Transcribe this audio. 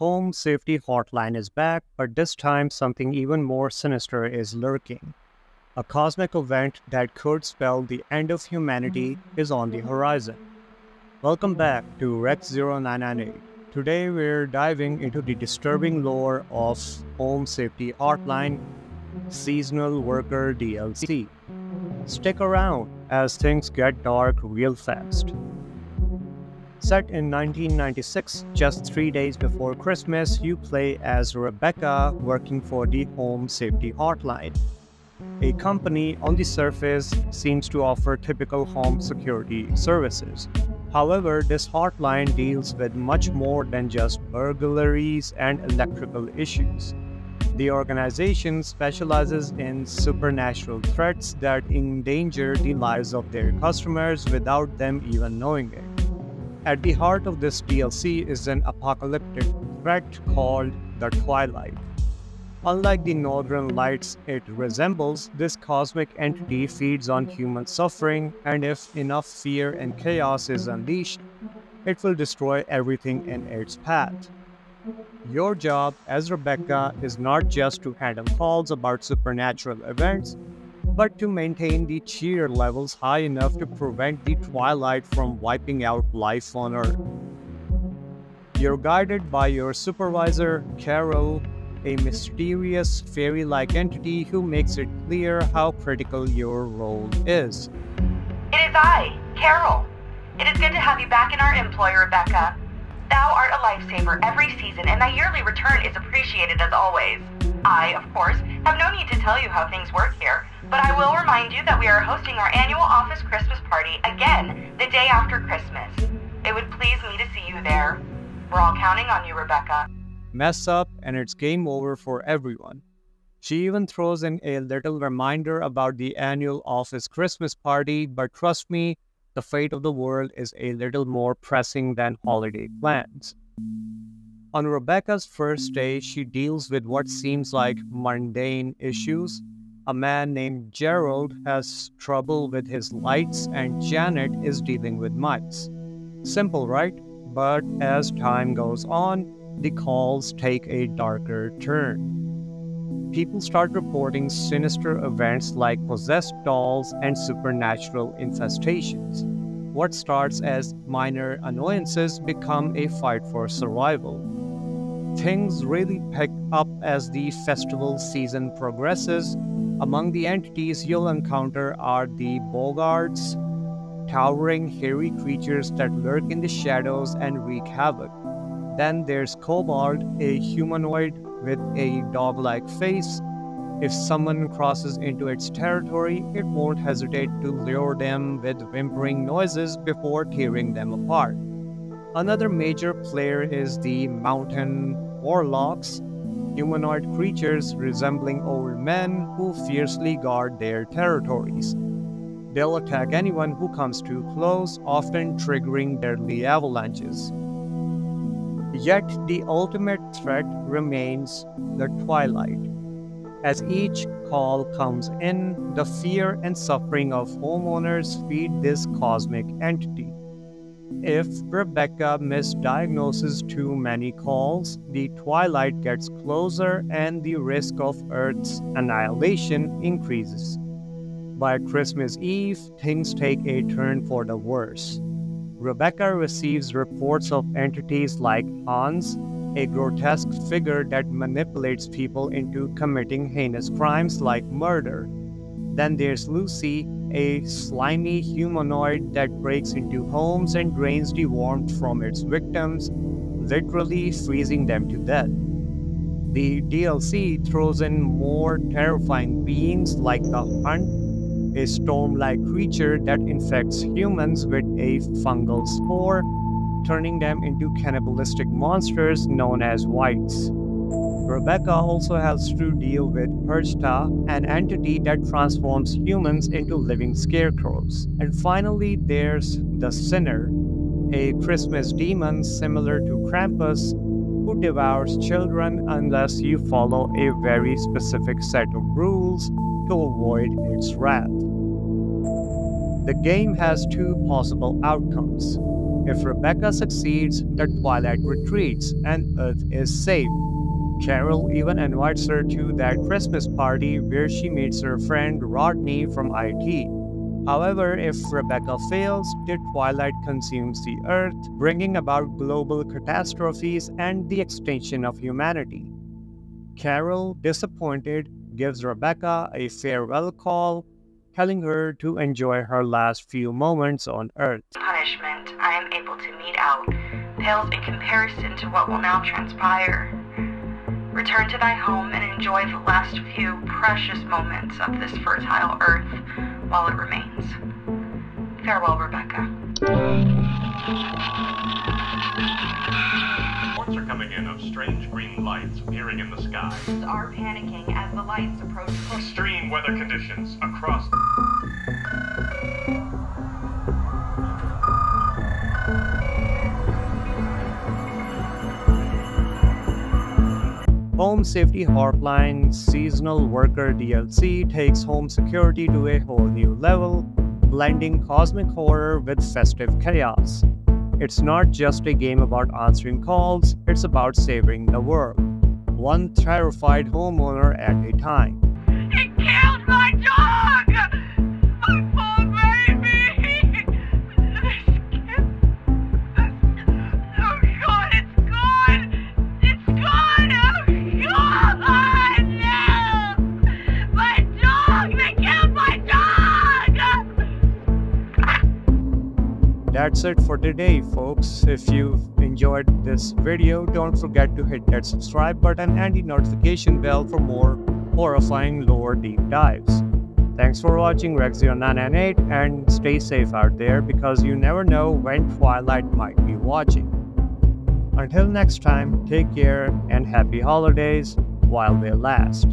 Home Safety Hotline is back, but this time something even more sinister is lurking. A cosmic event that could spell the end of humanity is on the horizon. Welcome back to Rex 0998. Today we're diving into the disturbing lore of Home Safety Hotline Seasonal Worker DLC. Stick around as things get dark real fast. Set in 1996, just three days before Christmas, you play as Rebecca working for the Home Safety Hotline. A company on the surface seems to offer typical home security services. However, this hotline deals with much more than just burglaries and electrical issues. The organization specializes in supernatural threats that endanger the lives of their customers without them even knowing it. At the heart of this DLC is an apocalyptic threat called the Twilight. Unlike the Northern Lights it resembles, this cosmic entity feeds on human suffering, and if enough fear and chaos is unleashed, it will destroy everything in its path. Your job as Rebecca is not just to handle calls about supernatural events, but to maintain the cheer levels high enough to prevent the twilight from wiping out life on Earth. You're guided by your supervisor, Carol, a mysterious fairy like entity who makes it clear how critical your role is. It is I, Carol. It is good to have you back in our employ, Rebecca. Thou art a lifesaver every season, and thy yearly return is appreciated as always. I, of course, have no need to tell you how things work here, remind you that we are hosting our annual office Christmas party again the day after Christmas. It would please me to see you there. We're all counting on you, Rebecca. Mess up, and it's game over for everyone. She even throws in a little reminder about the annual office Christmas party, but trust me, the fate of the world is a little more pressing than holiday plans. On Rebecca's first day, she deals with what seems like mundane issues. A man named Gerald has trouble with his lights, and Janet is dealing with mice. Simple, right? But as time goes on, the calls take a darker turn. People start reporting sinister events like possessed dolls and supernatural infestations. What starts as minor annoyances become a fight for survival. Things really pick up as the festival season progresses. Among the mm. entities you'll encounter are the Boggarts, towering, hairy creatures that lurk in the shadows and wreak havoc. Then there's Kobold, a humanoid with a dog like face. If someone crosses into its territory, it won't hesitate to lure them with whimpering noises before tearing them apart. Another major player is the mountain warlocks, humanoid creatures resembling old men who fiercely guard their territories. They'll attack anyone who comes too close, often triggering deadly avalanches. Yet the ultimate threat remains the twilight. As each call comes in, the fear and suffering of homeowners feed this cosmic entity. If Rebecca misdiagnoses too many calls, the twilight gets closer and the risk of Earth's annihilation increases. By Christmas Eve, things take a turn for the worse. Rebecca receives reports of entities like Hans, a grotesque figure that manipulates people into committing heinous crimes like murder. Then there's Lucy, a slimy humanoid that breaks into homes and drains the warmth from its victims, literally freezing them to death. The DLC throws in more terrifying beings like the Hunt, a storm like creature that infects humans with a fungal spore, turning them into cannibalistic monsters known as wights. Rebecca also has to deal with Perchta, an entity that transforms humans into living scarecrows. And finally, there's the Sinner, a Christmas demon similar to Krampus who devours children unless you follow a very specific set of rules to avoid its wrath. The game has two possible outcomes If Rebecca succeeds, the Twilight retreats and Earth is saved. Carol even invites her to that Christmas party where she meets her friend Rodney from IT. However, if Rebecca fails, the twilight consumes the Earth, bringing about global catastrophes and the extinction of humanity. Carol, disappointed, gives Rebecca a farewell call, telling her to enjoy her last few moments on Earth. Punishment I am able to mete out pales in comparison to what will now transpire. Return to thy home and enjoy the last few precious moments of this fertile earth while it remains. Farewell, Rebecca. Reports are coming in of strange green lights appearing in the sky. Are panicking as the lights approach. Extreme weather conditions across. Home Safety Hotline Seasonal Worker DLC takes home security to a whole new level, blending cosmic horror with festive chaos. It's not just a game about answering calls, it's about saving the world, one terrified homeowner at a time. It killed my dog! That's it for today, folks. If you've enjoyed this video, don't forget to hit that subscribe button and the notification bell for more horrifying lore deep dives. Thanks for watching Rex0998 and stay safe out there because you never know when Twilight might be watching. Until next time, take care and happy holidays while they last.